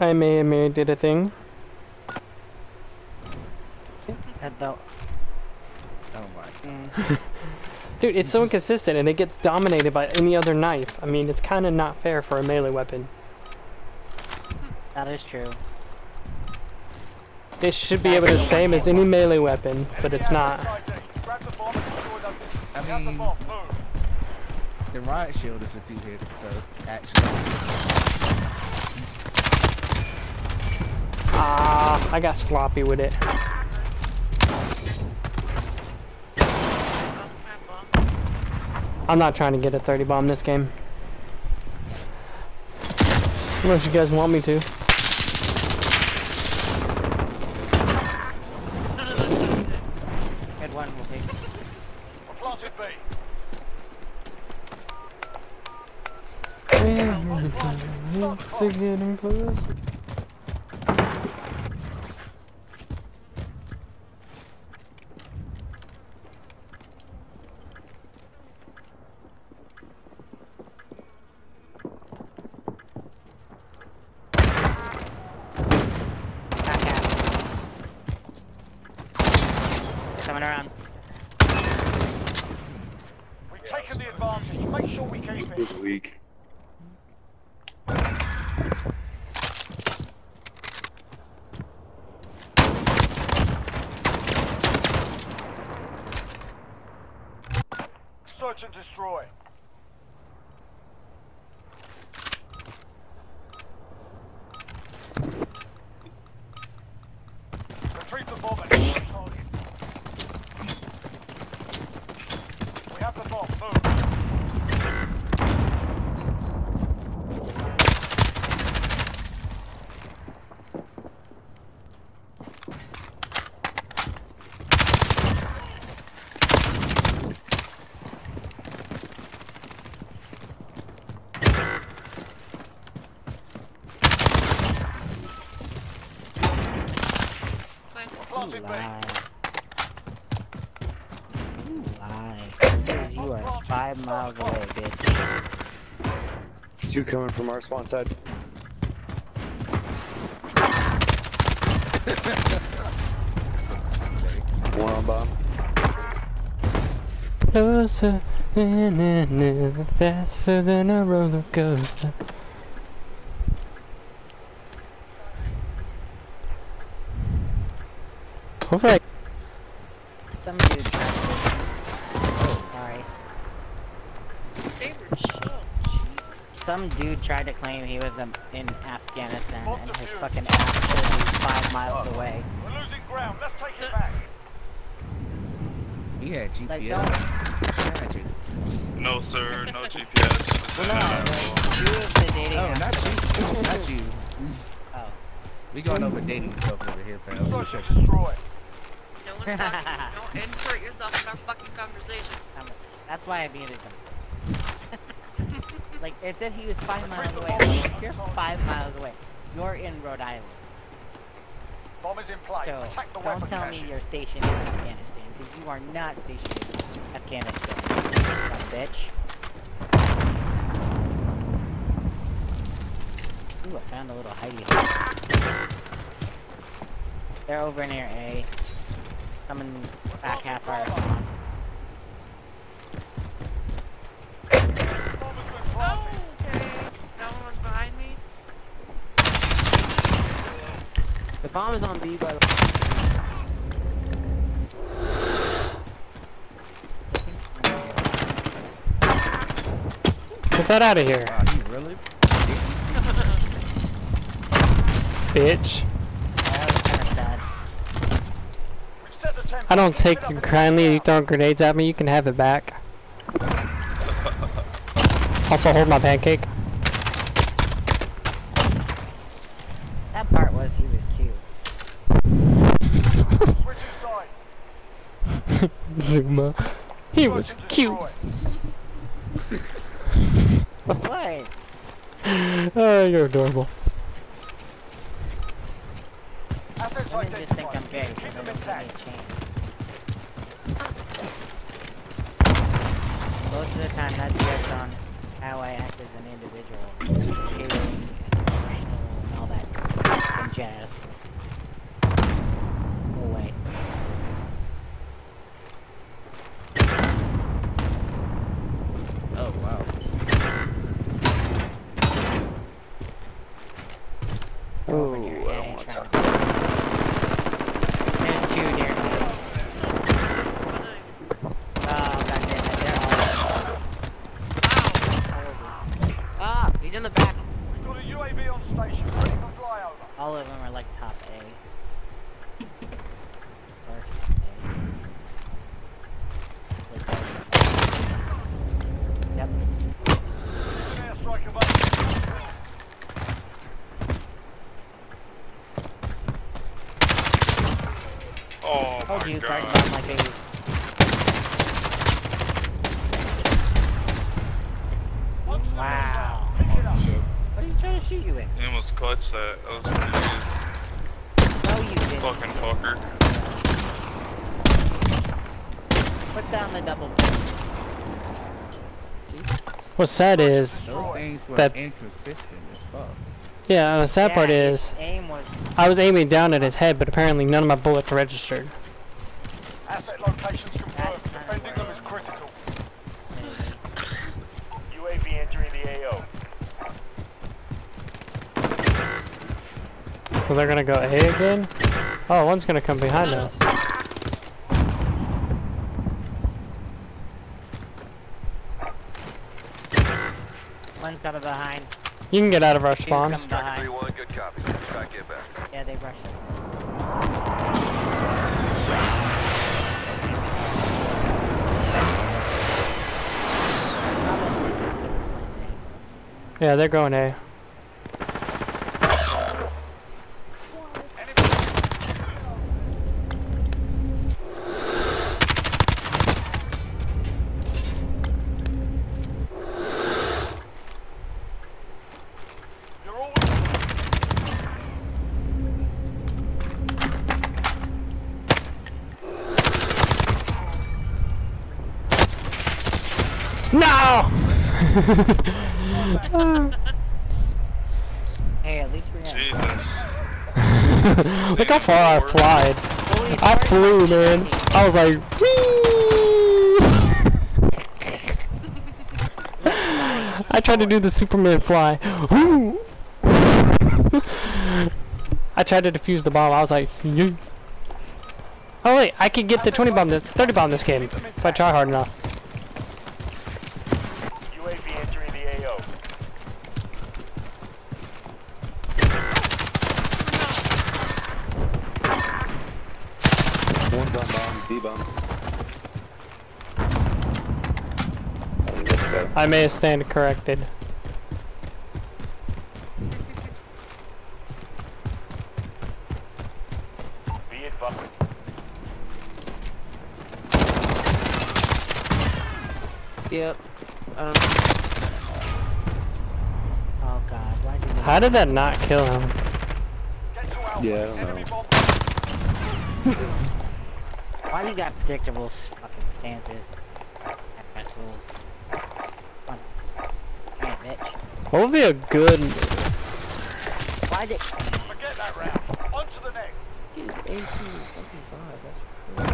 I may have may did a thing. That though. Oh my. Dude, it's so inconsistent and it gets dominated by any other knife. I mean, it's kind of not fair for a melee weapon. That is true. It should be able to same as any melee weapon, but it's not. Grab the bomb and destroy those. I mean- The riot shield is a two hit, so it's actually. Ah, I got sloppy with it. I'm not trying to get a 30 bomb this game. Unless you guys want me to. Good one, we'll take. Planted B. It's getting close. Back half. Coming around. We've taken the advantage. Make sure we keep it. was weak. Search and destroy. Retrieve the bomb and hit the targets. We have the bomb. Move. You Planted B. lie. You lie. You are five miles away, bitch. Two coming from our spawn side. One on bomb. Closer, faster than a roller coaster. Hopefully, Some dude tried to. Sorry. Saber, chill. Jesus. Some dude tried to claim he was um, in Afghanistan Bomb and his fucking ass showed he five miles away. We're losing ground. Let's take it back. He had Like, GPS. don't. Had you. No, sir, no GPS. Well, no, like, you have the dating Oh, app. not you. not you. Oh. We going over dating stuff over here, pal. Search and destroy. No talking. Don't insert yourself in our fucking conversation. Um, that's why I muted them. like, they said he was five miles away. Like, You're five miles away. You're in Rhode Island. Bomb is in play. So, Attack the don't tell caches. me you're stationed in Afghanistan, because you are not stationed in Afghanistan. Dumb bitch. Ooh, I found a little hidey hole. They're over near A. Coming back half hour. Bomb has been planted. Oh, okay. No one was behind me. The bomb is on B, by the way. get that out of here, Wow, he really? bitch. That was kinda sad. We've set the tempo. I don't take kindly. You down. throw grenades at me, you can have it back. Also, hold my pancake. That part was he was cute. Switching sides. Zuma. He was cute. What? Oh, you're adorable. Assets just think identified. I'm gay, Keep them they don't give me a intact. Most of the time, that's just on how I act as an individual. Caring and and all that jazz. Oh wait. Oh wow. Oh, I don't want to. to- There's two near me. Oh god damn it, they're all Ah, he's in the back. We've got a UAV on station, ready for flyover. all of them are like top A. Or A. Yep. An airstrike available. Oh Told you, guard god. bomb like a Wow. Pick it up. What are you trying to shoot you with? He almost clutched that. That was pretty good. No, you didn't. Fucking fucker. Put down the double. What's sad is, Those things were That- inconsistent as fuck. yeah, uh, the sad part is, aim was I was aiming down at his head, but apparently none of my bullets registered. Asset locations confirmed. Defending them is critical. UAV entering the AO. So they're gonna go A again? Oh, one's gonna come behind us. one's coming behind. You can get out of our Two's spawn. coming behind. good copy. Back, get back. Yeah, they rushed it. Yeah, they're going A. No! Hey, at least we're in. Jesus. Look how far I flied. Holy I flew, man. I was like, "Whee!" I tried to do the Superman fly. I tried to defuse the bomb. I was like, "Yee." oh wait, I can get the 20 bomb, this 30 bomb this game if I try hard enough. UAV entering the AO. One's on bomb, B bomb. I think that's bad. I may have stand corrected. Be advised. Yep. Um, Oh god, why did you How did that not kill him? Get. Yeah, I don't know. bomb. Why you got predictable fucking stances? Assholes. Come on. Come here, bitch. What would be a good... Why did- Forget that round. On to the next. he's 18 fucking 5. That's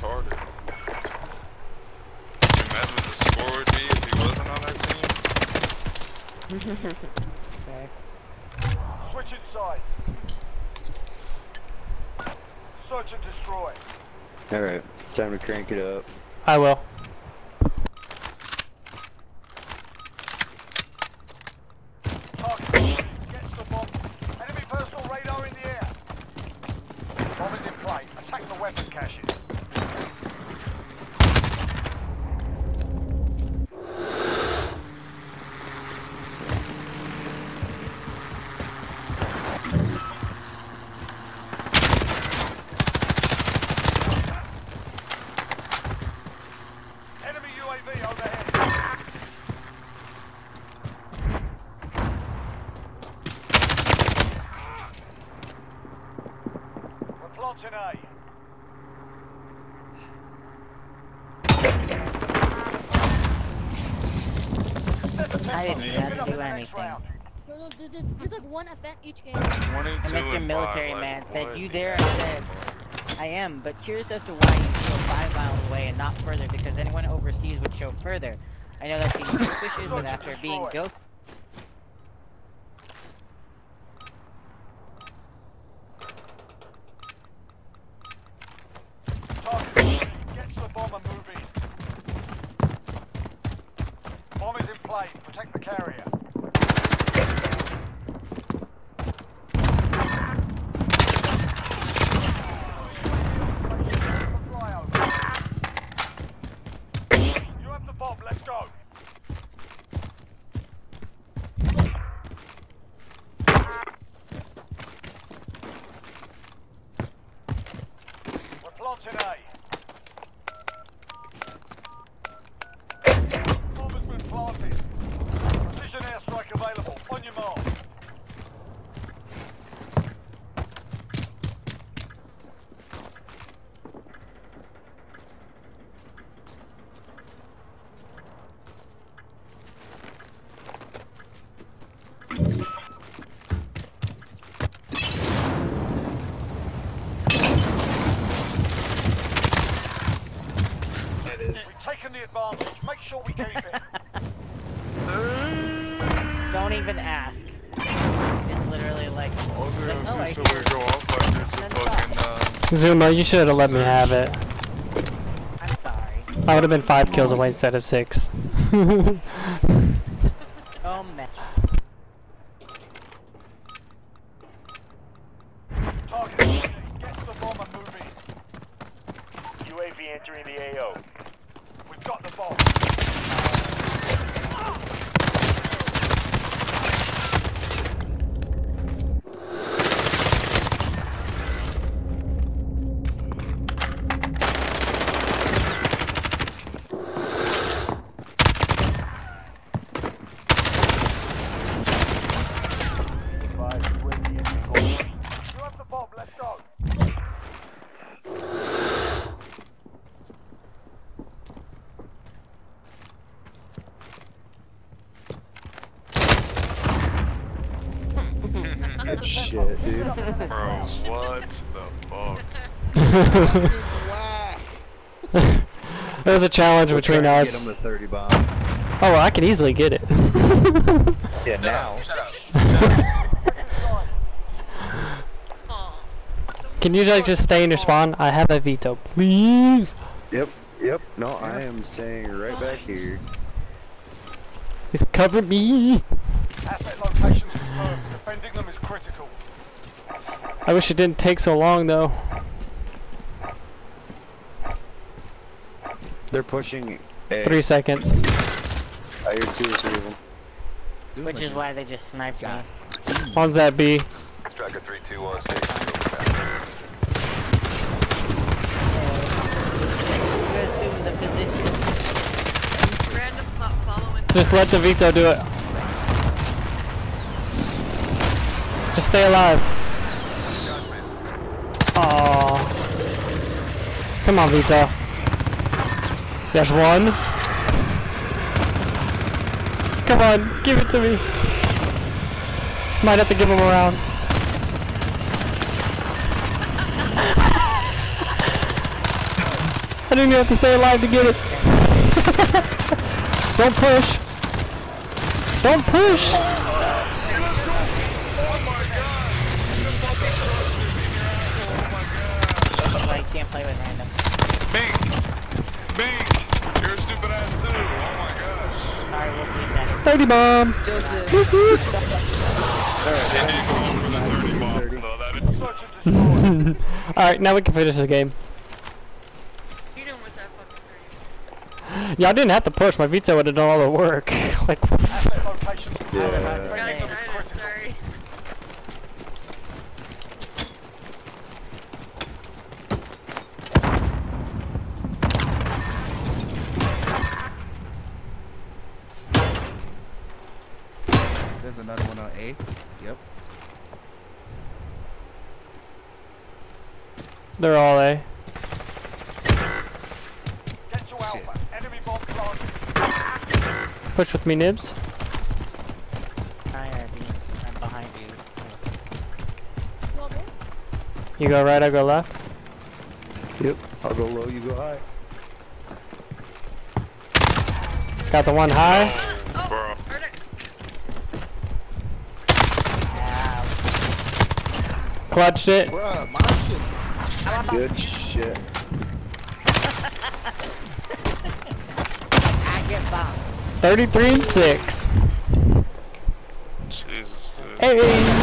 Retarded. Can you imagine what the score would be if he wasn't on our team? facts. Switching sides. Search and destroy. Alright, time to crank it up. I will. Target spotted. Get to the bomb. Enemy personal radar in the air. Bomb is in play. Attack the weapon caches. Enemy UAV overhead. We're plotting A. Set the I didn't have to do in the next anything. round. no, there's, there's- there's like one event each game. 22 And Mr. Military five, Man like, said you there? I said I am, but curious as to why you feel five miles away and not further because anyone overseas would show further. I know that being suspicious, but after being Destroy. ghost Target. Get to the bomb and move in. Bomb is in play. Protect the carrier. You have the bomb. Let's go. We're planting A. Bomb has been planted. Precision airstrike available. On your mark. We've taken the advantage. Make sure we keep it. don't even ask. It's literally like All they Like, oh, I have to go off like this And and fucking, uh, Zuma, you should have let me have it. I'm sorry. I would have been five kills away instead of six. Oh man. Target. Get to the bomb and move in. UAV entering the AO. We've got the bomb. You have the bomb. Let's go. Good shit, dude. bro, what the fuck? There's a challenge between Try and us. Get him the 30 bomb. Oh, well, I can easily get it. Yeah, now. Can you guys just stay in your spawn? I have a VTOL, please. Yep, yep. No, I am staying right back here. Just cover me. Asset locations confirmed. Defending them is critical. I wish it didn't take so long though. They're pushing A. Three seconds. I hear two or three of them. Which is why they just sniped me. God. One's that B. Striker 321, station. You assume the position. Random's not following. Just let the VTOL do it. Just stay alive. Aww. Come on, VTOL. There's one. Come on, give it to me. Might have to give him a round. I didn't even have to stay alive to get it. Don't push. Don't push. 30 bomb! Joseph! Alright, now we can finish the game. Y'all didn't have to push, my VTOL would have done all the work. like, yeah. There's another one on A. Yep. They're all A. Push with me, Nibs. I'm behind you. You go right, I go left. Yep, I'll go low, you go high. Got the one high. Clutched it. Bruh, my shit. Good shit. I get bombed. 33 and 6. Jesus, dude. Hey.